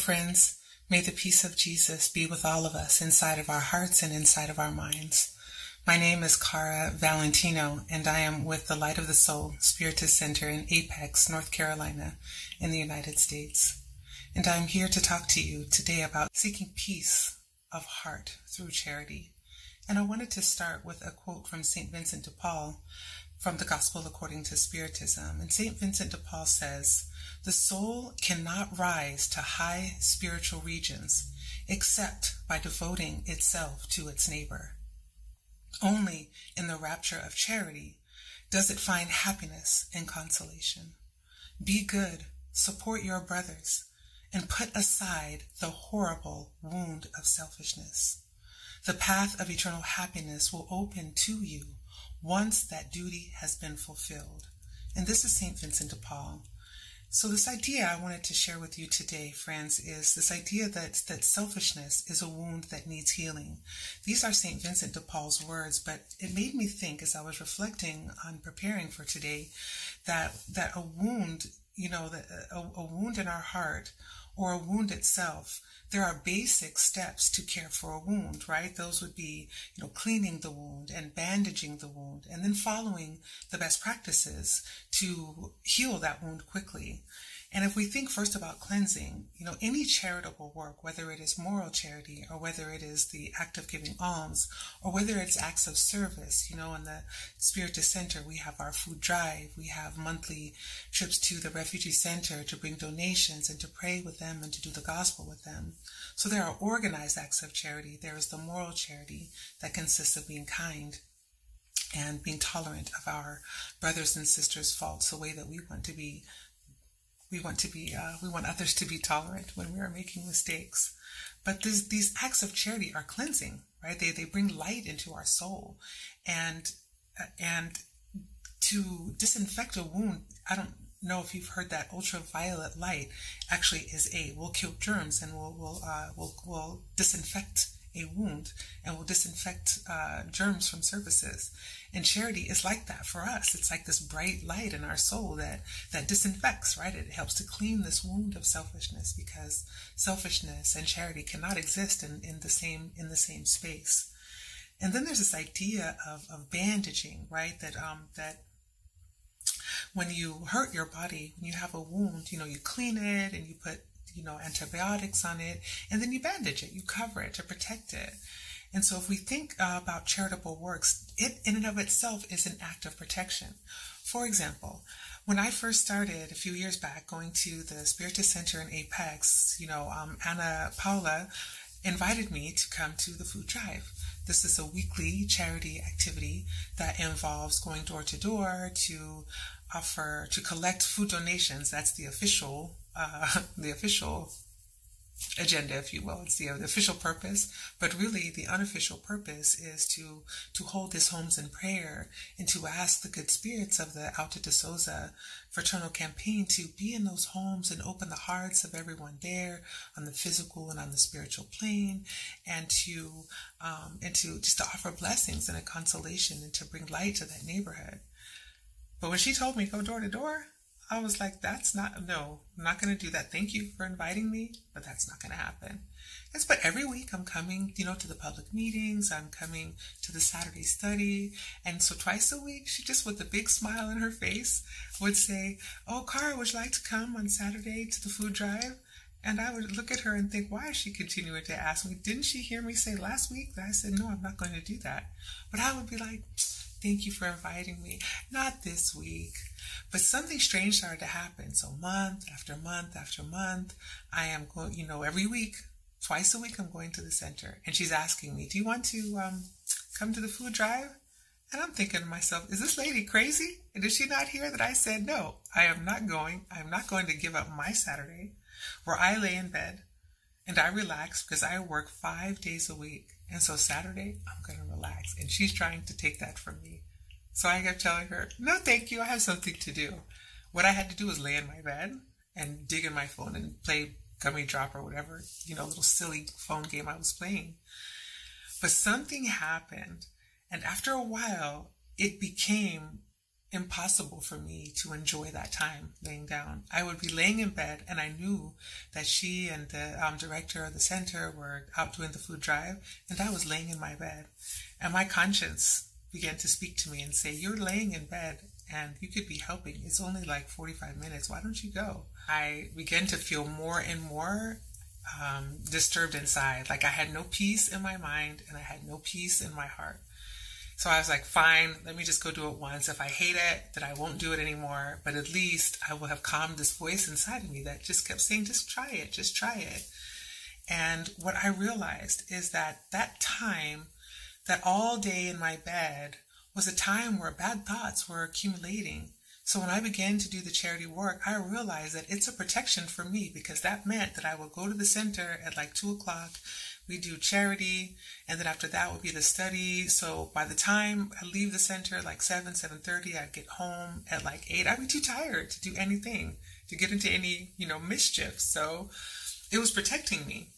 Friends. May the peace of Jesus be with all of us inside of our hearts and inside of our minds. My name is Cara Valentino, and I am with the Light of the Soul Spiritist Center in Apex, North Carolina, in the United States. And I am here to talk to you today about seeking peace of heart through charity. And I wanted to start with a quote from St. Vincent de Paul from the Gospel according to Spiritism. And St. Vincent de Paul says, the soul cannot rise to high spiritual regions except by devoting itself to its neighbor. Only in the rapture of charity does it find happiness and consolation. Be good, support your brothers, and put aside the horrible wound of selfishness. The path of eternal happiness will open to you once that duty has been fulfilled. And this is St. Vincent de Paul. So this idea I wanted to share with you today, friends, is this idea that, that selfishness is a wound that needs healing. These are St. Vincent de Paul's words, but it made me think as I was reflecting on preparing for today that, that a wound, you know, that uh, a, a wound in our heart or a wound itself there are basic steps to care for a wound, right? Those would be, you know, cleaning the wound and bandaging the wound and then following the best practices to heal that wound quickly. And if we think first about cleansing, you know, any charitable work, whether it is moral charity or whether it is the act of giving alms or whether it's acts of service, you know, in the Spiritist Center, we have our food drive. We have monthly trips to the refugee center to bring donations and to pray with them and to do the gospel with them. So there are organized acts of charity. There is the moral charity that consists of being kind and being tolerant of our brothers and sisters' faults the way that we want to be we want to be, uh, we want others to be tolerant when we are making mistakes. But this, these acts of charity are cleansing, right? They, they bring light into our soul. And, uh, and to disinfect a wound, I don't know if you've heard that ultraviolet light actually is a, will kill germs and will, will, uh, will, will disinfect a wound and will disinfect uh, germs from surfaces. And charity is like that for us. It's like this bright light in our soul that, that disinfects, right? It helps to clean this wound of selfishness because selfishness and charity cannot exist in, in the same, in the same space. And then there's this idea of, of bandaging, right? That, um, that when you hurt your body, when you have a wound, you know, you clean it and you put, you know, antibiotics on it and then you bandage it, you cover it to protect it. And so if we think uh, about charitable works, it in and of itself is an act of protection. For example, when I first started a few years back going to the Spiritist Center in Apex, you know, um, Anna Paula invited me to come to the food drive. This is a weekly charity activity that involves going door to door to offer to collect food donations. That's the official, uh, the official agenda, if you will. It's the, the, official purpose, but really the unofficial purpose is to to hold these homes in prayer and to ask the good spirits of the Auta de Souza fraternal campaign to be in those homes and open the hearts of everyone there on the physical and on the spiritual plane, and to um, and to just to offer blessings and a consolation and to bring light to that neighborhood. But when she told me go door to door, I was like, that's not, no, I'm not going to do that. Thank you for inviting me, but that's not going to happen. Yes, but every week I'm coming, you know, to the public meetings. I'm coming to the Saturday study. And so twice a week, she just with a big smile on her face would say, Oh, Cara, would you like to come on Saturday to the food drive? And I would look at her and think, why is she continuing to ask me? Didn't she hear me say last week that I said, no, I'm not going to do that? But I would be like, thank you for inviting me. Not this week. But something strange started to happen. So month after month after month, I am going, you know, every week, twice a week, I'm going to the center. And she's asking me, do you want to um, come to the food drive? And I'm thinking to myself, is this lady crazy? And did she not hear that I said, no, I am not going. I am not going to give up my Saturday where I lay in bed and I relax because I work five days a week. And so Saturday, I'm going to relax. And she's trying to take that from me. So I kept telling her, no, thank you. I have something to do. What I had to do was lay in my bed and dig in my phone and play gummy drop or whatever, you know, little silly phone game I was playing. But something happened. And after a while, it became impossible for me to enjoy that time laying down. I would be laying in bed and I knew that she and the um, director of the center were out doing the food drive and I was laying in my bed and my conscience began to speak to me and say, you're laying in bed and you could be helping. It's only like 45 minutes. Why don't you go? I began to feel more and more um, disturbed inside. Like I had no peace in my mind and I had no peace in my heart. So I was like, fine, let me just go do it once. If I hate it, then I won't do it anymore. But at least I will have calmed this voice inside of me that just kept saying, just try it, just try it. And what I realized is that that time, that all day in my bed was a time where bad thoughts were accumulating. So when I began to do the charity work, I realized that it's a protection for me because that meant that I would go to the center at like two o'clock we do charity and then after that would be the study. So by the time i leave the center like 7 7.30 i'd get home at like 8 i'd be too tired to do anything to get into any you know mischief. So it was protecting me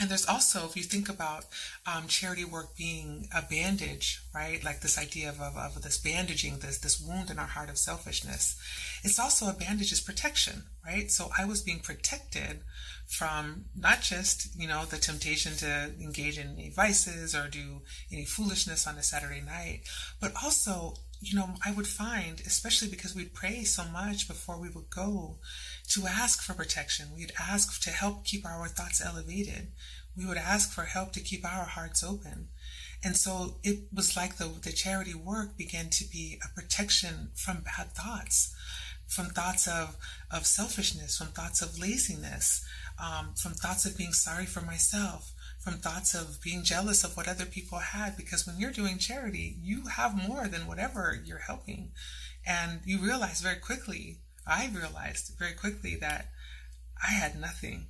and there's also, if you think about um, charity work being a bandage, right? Like this idea of, of, of, this bandaging, this, this wound in our heart of selfishness. It's also a bandage is protection, right? So I was being protected from not just, you know, the temptation to engage in any vices or do any foolishness on a Saturday night, but also, you know, I would find, especially because we'd pray so much before we would go, to ask for protection. We'd ask to help keep our thoughts elevated. We would ask for help to keep our hearts open. And so it was like the, the charity work began to be a protection from bad thoughts, from thoughts of, of selfishness, from thoughts of laziness, um, from thoughts of being sorry for myself, from thoughts of being jealous of what other people had. Because when you're doing charity, you have more than whatever you're helping. And you realize very quickly, I realized very quickly that I had nothing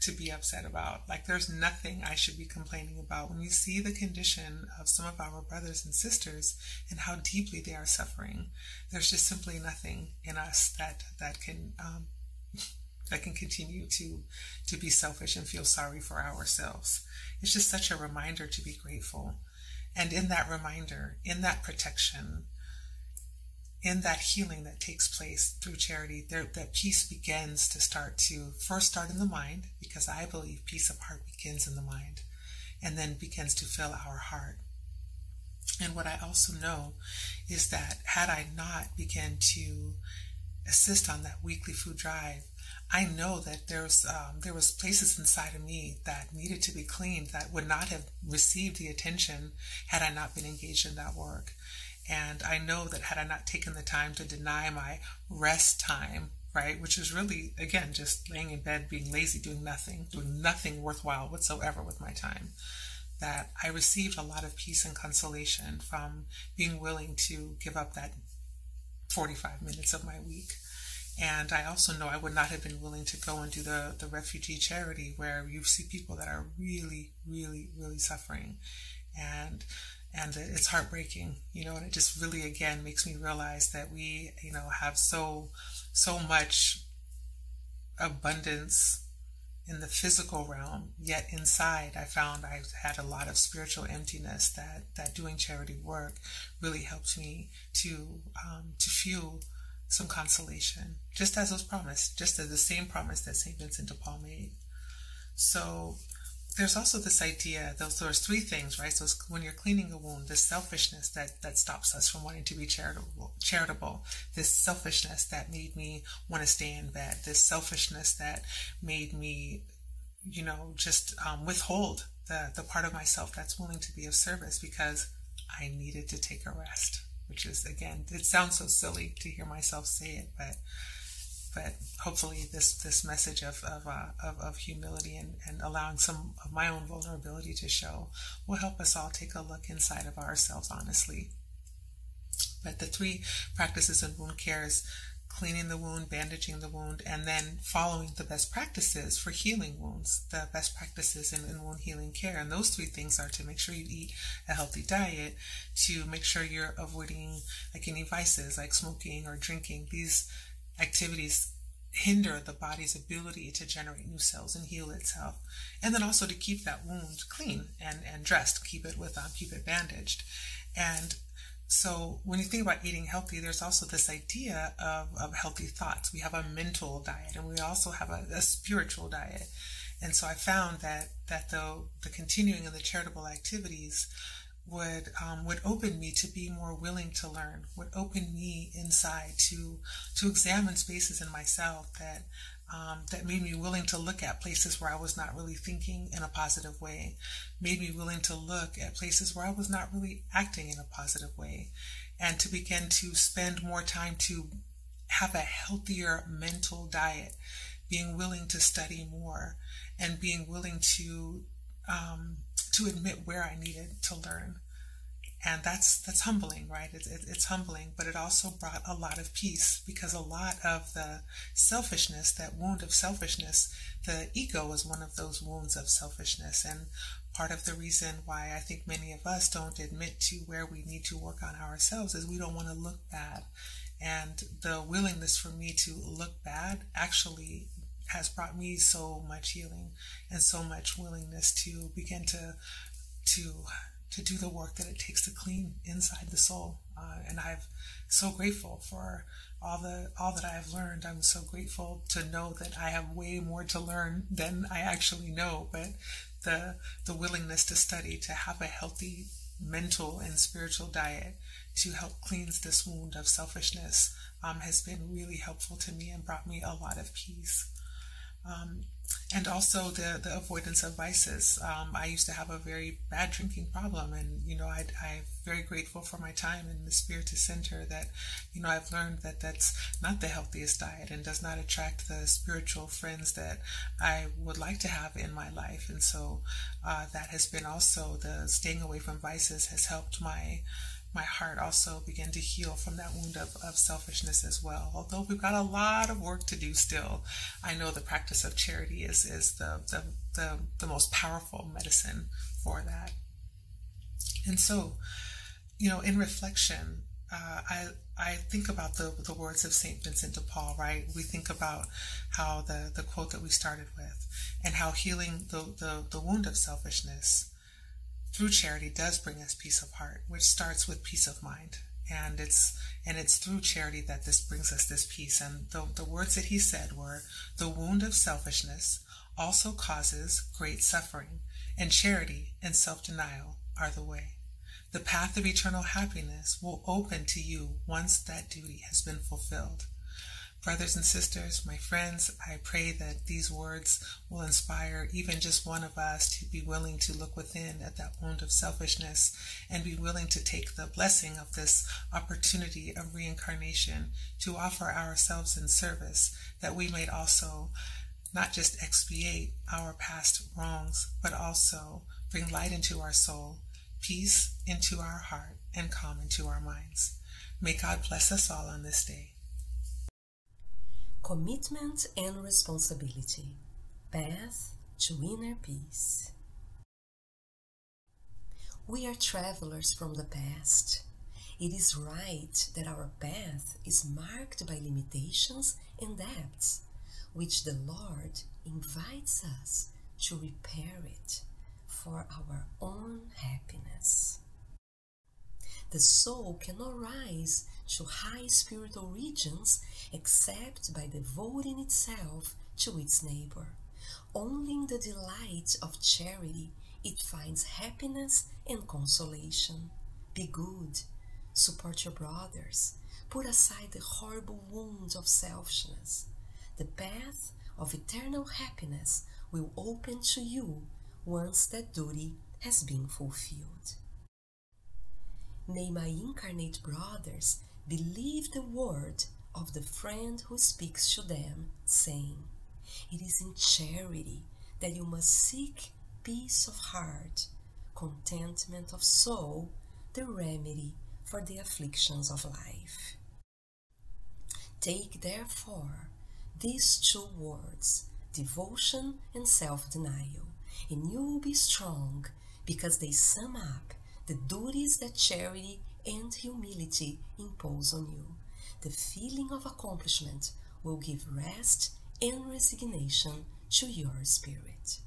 to be upset about. Like there's nothing I should be complaining about. When you see the condition of some of our brothers and sisters and how deeply they are suffering, there's just simply nothing in us that that can um, that can continue to to be selfish and feel sorry for ourselves. It's just such a reminder to be grateful. And in that reminder, in that protection, in that healing that takes place through charity, there, that peace begins to start to first start in the mind, because I believe peace of heart begins in the mind, and then begins to fill our heart. And what I also know is that had I not begun to assist on that weekly food drive, I know that there's um, there was places inside of me that needed to be cleaned that would not have received the attention had I not been engaged in that work. And I know that had I not taken the time to deny my rest time, right, which is really again just laying in bed, being lazy, doing nothing, doing nothing worthwhile whatsoever with my time, that I received a lot of peace and consolation from being willing to give up that 45 minutes of my week and I also know I would not have been willing to go and do the, the refugee charity where you see people that are really, really, really suffering. And and it's heartbreaking, you know, and it just really again makes me realize that we, you know, have so so much abundance in the physical realm, yet inside I found I had a lot of spiritual emptiness that that doing charity work really helped me to um, to fuel some consolation, just as was promised, just as the same promise that St. Vincent de Paul made. So there's also this idea, those there's three things, right? So when you're cleaning a wound, this selfishness that, that stops us from wanting to be charitable, charitable, this selfishness that made me want to stay in bed, this selfishness that made me, you know, just um, withhold the, the part of myself that's willing to be of service because I needed to take a rest which is again, it sounds so silly to hear myself say it, but but hopefully this this message of of, uh, of, of humility and, and allowing some of my own vulnerability to show will help us all take a look inside of ourselves honestly. But the three practices in wound care is cleaning the wound, bandaging the wound, and then following the best practices for healing wounds, the best practices in, in, wound healing care. And those three things are to make sure you eat a healthy diet, to make sure you're avoiding like any vices like smoking or drinking. These activities hinder the body's ability to generate new cells and heal itself. And then also to keep that wound clean and, and dressed, keep it with um, keep it bandaged. And so when you think about eating healthy, there's also this idea of, of healthy thoughts. We have a mental diet and we also have a, a spiritual diet. And so I found that, that the, the continuing of the charitable activities would, um, would open me to be more willing to learn, would open me inside to, to examine spaces in myself that, um, that made me willing to look at places where I was not really thinking in a positive way, made me willing to look at places where I was not really acting in a positive way, and to begin to spend more time to have a healthier mental diet, being willing to study more, and being willing to um, to admit where I needed to learn and that's that's humbling right? It's, it's humbling but it also brought a lot of peace because a lot of the selfishness that wound of selfishness the ego is one of those wounds of selfishness. And part of the reason why i think many of us don't admit to where we need to work on ourselves is we don't want to look bad. And the willingness for me to look bad actually has brought me so much healing and so much willingness to begin to to to do the work that it takes to clean inside the soul. Uh, and I'm so grateful for all the all that I have learned. I'm so grateful to know that I have way more to learn than I actually know. But the the willingness to study, to have a healthy mental and spiritual diet to help cleanse this wound of selfishness um, has been really helpful to me and brought me a lot of peace. Um, and also the, the avoidance of vices. Um, I used to have a very bad drinking problem, and you know I, I'm very grateful for my time in the Spirit Spiritist Center. That you know I've learned that that's not the healthiest diet and does not attract the spiritual friends that I would like to have in my life. And so uh, that has been also the staying away from vices has helped my my heart also began to heal from that wound of, of selfishness as well. Although we've got a lot of work to do still, I know the practice of charity is, is the, the, the, the most powerful medicine for that. And so, you know, in reflection, uh, I I think about the the words of Saint Vincent de Paul. Right, we think about how the the quote that we started with, and how healing the the, the wound of selfishness through charity does bring us peace of heart, which starts with peace of mind. And it's and it's through charity that this brings us this peace. And the, the words that he said were, the wound of selfishness also causes great suffering, and charity and self-denial are the way. The path of eternal happiness will open to you once that duty has been fulfilled. Brothers and sisters, my friends, I pray that these words will inspire even just one of us to be willing to look within at that wound of selfishness and be willing to take the blessing of this opportunity of reincarnation to offer ourselves in service that we may also not just expiate our past wrongs, but also bring light into our soul, peace into our heart, and calm into our minds. May God bless us all on this day. Commitment and responsibility. Path to inner peace. We are travelers from the past. It is right that our path is marked by limitations and depths, which the Lord invites us to repair it for our own happiness. The soul cannot rise to high spiritual regions except by devoting itself to its neighbor. Only in the delight of charity it finds happiness and consolation. Be good, support your brothers, put aside the horrible wounds of selfishness. The path of eternal happiness will open to you once that duty has been fulfilled. May my incarnate brothers believe the word of the friend who speaks to them, saying, It is in charity that you must seek peace of heart, contentment of soul, the remedy for the afflictions of life. Take therefore these two words, devotion and self denial, and you will be strong because they sum up the duties that charity and humility impose on you. The feeling of accomplishment will give rest and resignation to your spirit.